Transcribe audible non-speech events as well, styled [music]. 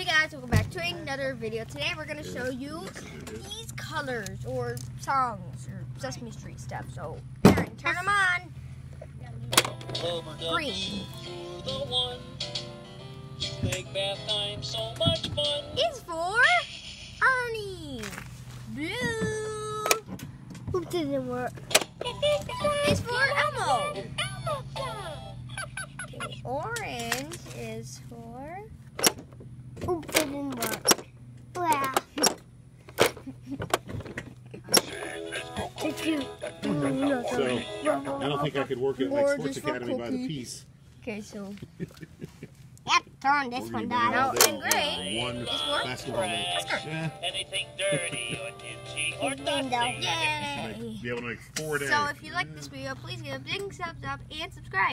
Hey guys, welcome back to another video. Today we're gonna show you these colors or songs or Sesame Street stuff. So, Aaron, turn them on. Oh Green The one to make bath time so much fun. is for Ernie. Blue Who didn't work? is for Elmo. [laughs] Orange Who didn't work? Well. Did you? So, I don't think I could work at like Or Sports just for Academy by the cookie. piece. Okay, so Yep, turn this one down. No, oh, and gray One is for basketball game. Yeah, Anything dirty or dingy or Bingo. dusty. Yay! be able to make four days. So if you like this video, please give a big thumbs up and subscribe.